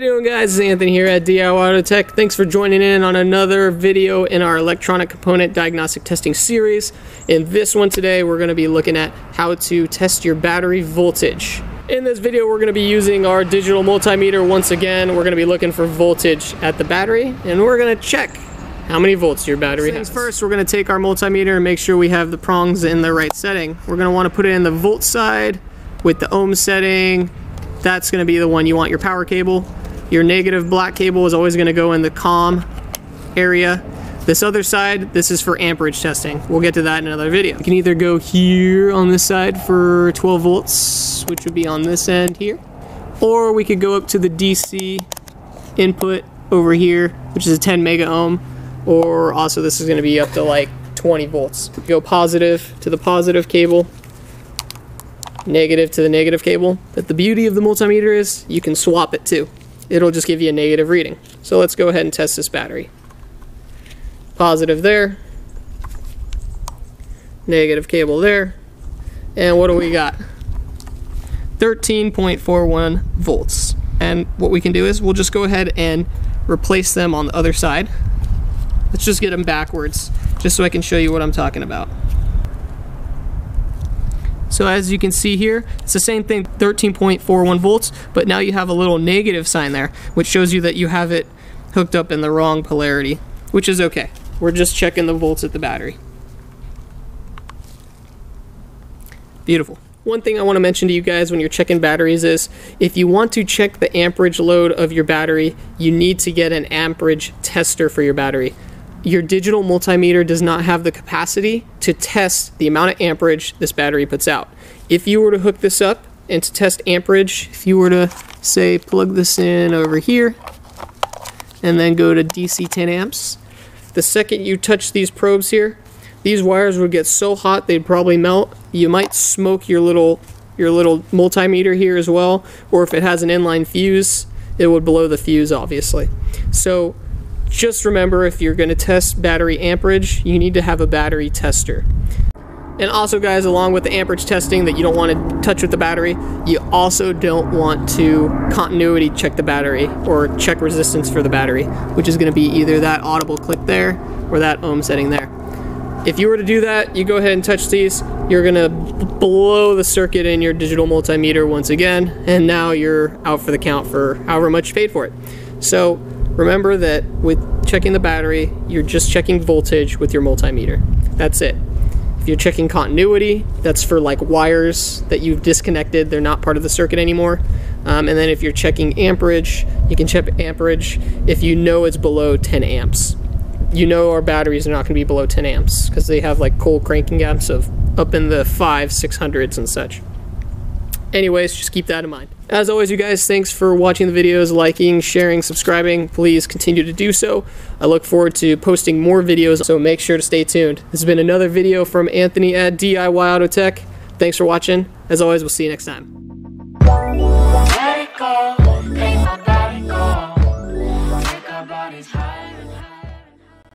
doing guys? It's Anthony here at DIY Auto Tech. Thanks for joining in on another video in our electronic component diagnostic testing series. In this one today, we're going to be looking at how to test your battery voltage. In this video, we're going to be using our digital multimeter once again. We're going to be looking for voltage at the battery, and we're going to check how many volts your battery has. First, we're going to take our multimeter and make sure we have the prongs in the right setting. We're going to want to put it in the volt side with the ohm setting. That's going to be the one you want your power cable. Your negative black cable is always going to go in the COM area. This other side, this is for amperage testing. We'll get to that in another video. You can either go here on this side for 12 volts, which would be on this end here, or we could go up to the DC input over here, which is a 10 mega ohm, or also this is going to be up to like 20 volts. Go positive to the positive cable, negative to the negative cable. But the beauty of the multimeter is you can swap it too it'll just give you a negative reading. So let's go ahead and test this battery. Positive there, negative cable there, and what do we got? 13.41 volts. And what we can do is we'll just go ahead and replace them on the other side. Let's just get them backwards, just so I can show you what I'm talking about. So as you can see here, it's the same thing, 13.41 volts, but now you have a little negative sign there, which shows you that you have it hooked up in the wrong polarity, which is okay. We're just checking the volts at the battery. Beautiful. One thing I want to mention to you guys when you're checking batteries is if you want to check the amperage load of your battery, you need to get an amperage tester for your battery your digital multimeter does not have the capacity to test the amount of amperage this battery puts out. If you were to hook this up and to test amperage, if you were to say plug this in over here and then go to DC 10 amps, the second you touch these probes here, these wires would get so hot they'd probably melt. You might smoke your little your little multimeter here as well, or if it has an inline fuse, it would blow the fuse obviously. So just remember if you're going to test battery amperage, you need to have a battery tester. And also guys, along with the amperage testing that you don't want to touch with the battery, you also don't want to continuity check the battery or check resistance for the battery, which is going to be either that audible click there or that ohm setting there. If you were to do that, you go ahead and touch these, you're going to blow the circuit in your digital multimeter once again, and now you're out for the count for however much you paid for it. So Remember that with checking the battery, you're just checking voltage with your multimeter. That's it. If you're checking continuity, that's for like wires that you've disconnected, they're not part of the circuit anymore. Um, and then if you're checking amperage, you can check amperage if you know it's below 10 amps. You know our batteries are not going to be below 10 amps because they have like cold cranking amps of up in the 5, 600s and such anyways, just keep that in mind. As always, you guys, thanks for watching the videos, liking, sharing, subscribing. Please continue to do so. I look forward to posting more videos, so make sure to stay tuned. This has been another video from Anthony at DIY Auto Tech. Thanks for watching. As always, we'll see you next time.